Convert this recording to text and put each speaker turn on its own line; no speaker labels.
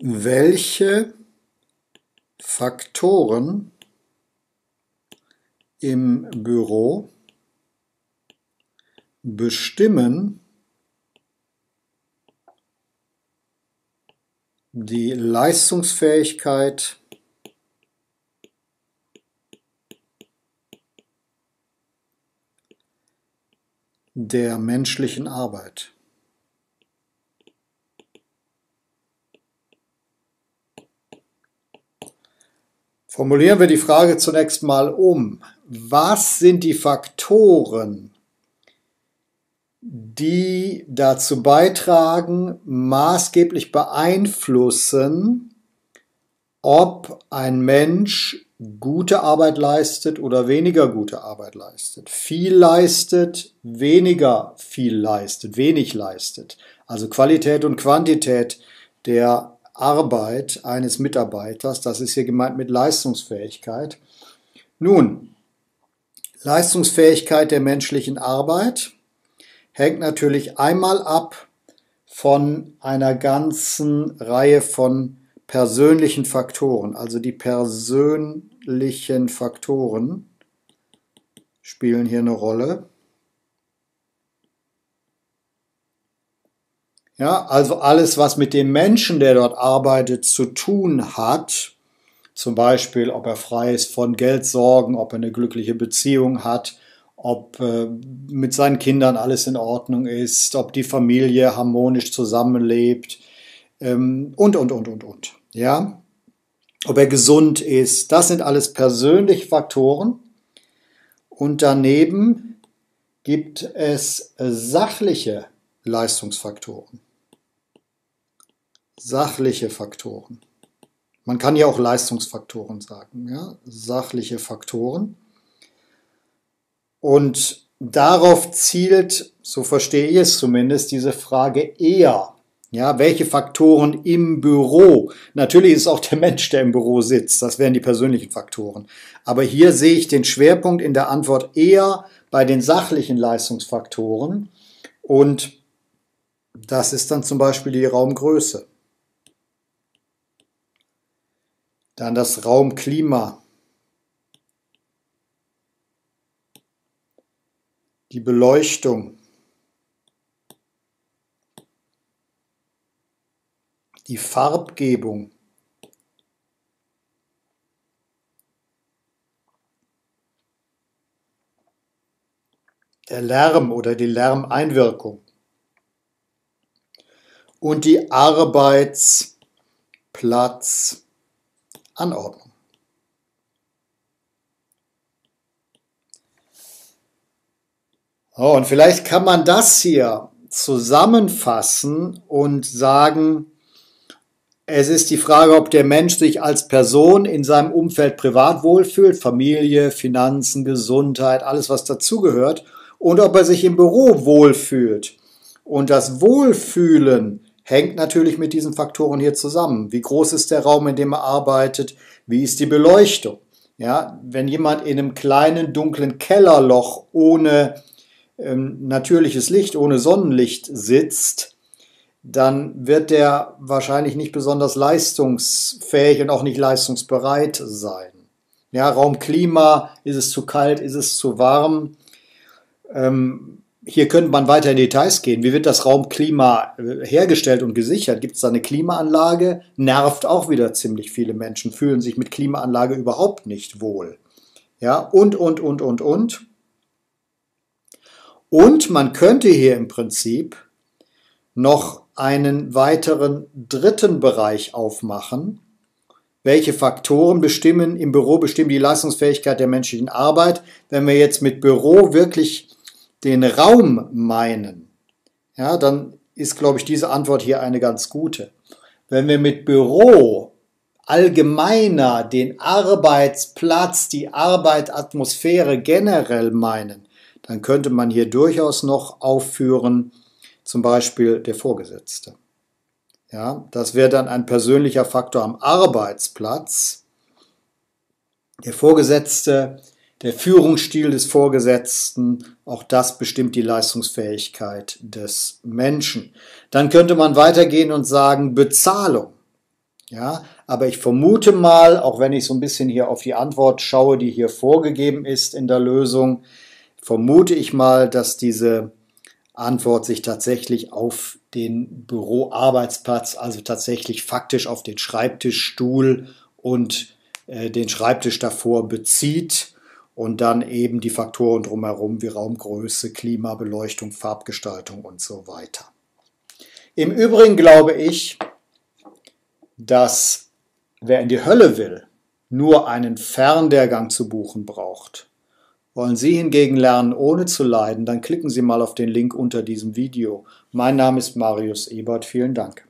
Welche Faktoren im Büro bestimmen die Leistungsfähigkeit der menschlichen Arbeit. Formulieren wir die Frage zunächst mal um. Was sind die Faktoren, die dazu beitragen, maßgeblich beeinflussen, ob ein Mensch gute Arbeit leistet oder weniger gute Arbeit leistet, viel leistet, weniger viel leistet, wenig leistet. Also Qualität und Quantität der Arbeit eines Mitarbeiters, das ist hier gemeint mit Leistungsfähigkeit. Nun, Leistungsfähigkeit der menschlichen Arbeit hängt natürlich einmal ab von einer ganzen Reihe von persönlichen Faktoren. Also die persönlichen Faktoren spielen hier eine Rolle. Ja, also alles, was mit dem Menschen, der dort arbeitet, zu tun hat, zum Beispiel, ob er frei ist von Geldsorgen, ob er eine glückliche Beziehung hat, ob äh, mit seinen Kindern alles in Ordnung ist, ob die Familie harmonisch zusammenlebt ähm, und, und, und, und, und. Ja, ob er gesund ist, das sind alles persönliche Faktoren. Und daneben gibt es sachliche Leistungsfaktoren. Sachliche Faktoren. Man kann ja auch Leistungsfaktoren sagen, ja? sachliche Faktoren. Und darauf zielt, so verstehe ich es zumindest, diese Frage eher. Ja, welche Faktoren im Büro? Natürlich ist auch der Mensch, der im Büro sitzt. Das wären die persönlichen Faktoren. Aber hier sehe ich den Schwerpunkt in der Antwort eher bei den sachlichen Leistungsfaktoren. Und das ist dann zum Beispiel die Raumgröße. Dann das Raumklima. die Beleuchtung, die Farbgebung, der Lärm oder die Lärmeinwirkung und die Arbeitsplatzanordnung. Oh, und vielleicht kann man das hier zusammenfassen und sagen, es ist die Frage, ob der Mensch sich als Person in seinem Umfeld privat wohlfühlt, Familie, Finanzen, Gesundheit, alles was dazugehört, und ob er sich im Büro wohlfühlt. Und das Wohlfühlen hängt natürlich mit diesen Faktoren hier zusammen. Wie groß ist der Raum, in dem er arbeitet? Wie ist die Beleuchtung? Ja, wenn jemand in einem kleinen dunklen Kellerloch ohne ähm, natürliches Licht, ohne Sonnenlicht sitzt, dann wird der wahrscheinlich nicht besonders leistungsfähig und auch nicht leistungsbereit sein. Ja, Raumklima, ist es zu kalt, ist es zu warm? Ähm, hier könnte man weiter in Details gehen. Wie wird das Raumklima äh, hergestellt und gesichert? Gibt es da eine Klimaanlage? Nervt auch wieder ziemlich viele Menschen, fühlen sich mit Klimaanlage überhaupt nicht wohl. Ja, und, und, und, und, und. Und man könnte hier im Prinzip noch einen weiteren dritten Bereich aufmachen. Welche Faktoren bestimmen im Büro bestimmen die Leistungsfähigkeit der menschlichen Arbeit? Wenn wir jetzt mit Büro wirklich den Raum meinen, ja, dann ist, glaube ich, diese Antwort hier eine ganz gute. Wenn wir mit Büro allgemeiner den Arbeitsplatz, die Arbeitsatmosphäre generell meinen, dann könnte man hier durchaus noch aufführen, zum Beispiel der Vorgesetzte. Ja, das wäre dann ein persönlicher Faktor am Arbeitsplatz. Der Vorgesetzte, der Führungsstil des Vorgesetzten, auch das bestimmt die Leistungsfähigkeit des Menschen. Dann könnte man weitergehen und sagen Bezahlung. Ja, aber ich vermute mal, auch wenn ich so ein bisschen hier auf die Antwort schaue, die hier vorgegeben ist in der Lösung, vermute ich mal, dass diese Antwort sich tatsächlich auf den Büroarbeitsplatz, also tatsächlich faktisch auf den Schreibtischstuhl und äh, den Schreibtisch davor bezieht und dann eben die Faktoren drumherum wie Raumgröße, Klimabeleuchtung, Farbgestaltung und so weiter. Im Übrigen glaube ich, dass wer in die Hölle will, nur einen Fernlehrgang zu buchen braucht. Wollen Sie hingegen lernen, ohne zu leiden, dann klicken Sie mal auf den Link unter diesem Video. Mein Name ist Marius Ebert. Vielen Dank.